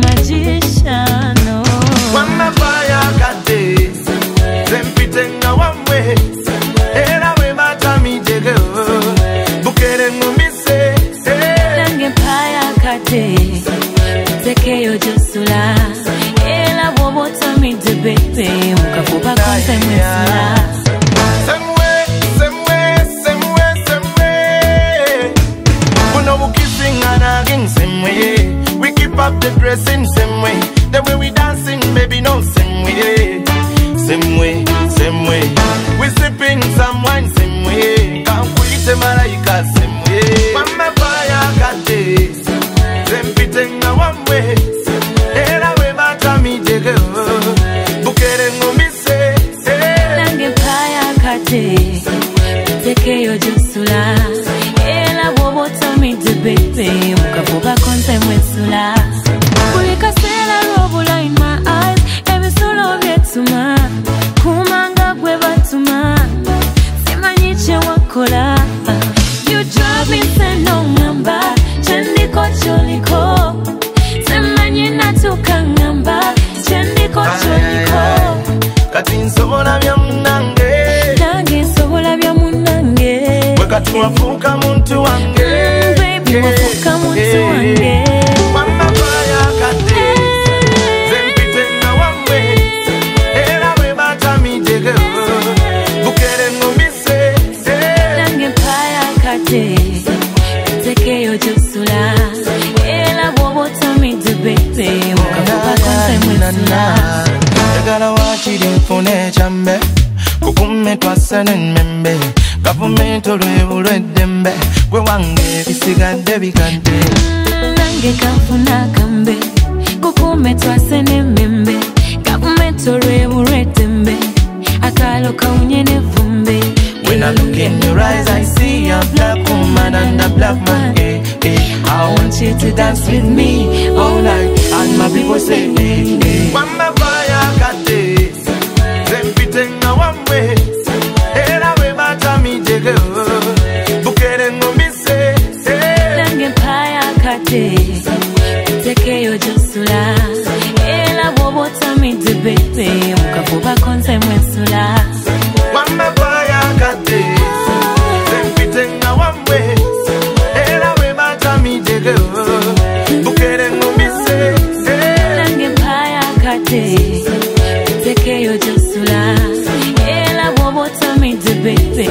magician. Oh. Keep dressing same way. The way we dancing, baby, no same way. Same way, same way. We sipping some wine same way. Can't quit the malaika same way. Mama fire kate. Same pitting a one way. Era we bata mi jege. Bukere ngomise. Eh. nange mpaya kate tekeyo gyosula kati wafuuka muntu wange. Mm, Wamabaya eh, eh. kate. Eh. Zempite nga wammwe era bwe batamijege bukere ngomise nange mpaya kate. Ntekeyo gyosula era bwoba otamidde bebe mukafukakonze mwesula njagala waakiri nfuna ekyamme kukumme twassana emmembe gavumenti olwebulweddembe gwe wange ebisigadde bikadde nange kanfuna kambe kukume twase n'emmembe gavumenti olwebulweddembe akalo kawunye n'evumbe When I look in your eyes, I see a black woman and a black man. Eh, eh. I want you to dance with me all night. And my people say, Take you just la. Ela bobo tami de bebe. Muka boba konse mwesula. Wamba baya kate. Sempitenga wamwe. Ela we matami de girl. Bukere ngumise. Nange baya kate. Take you josula Ela bobo tami de bebe.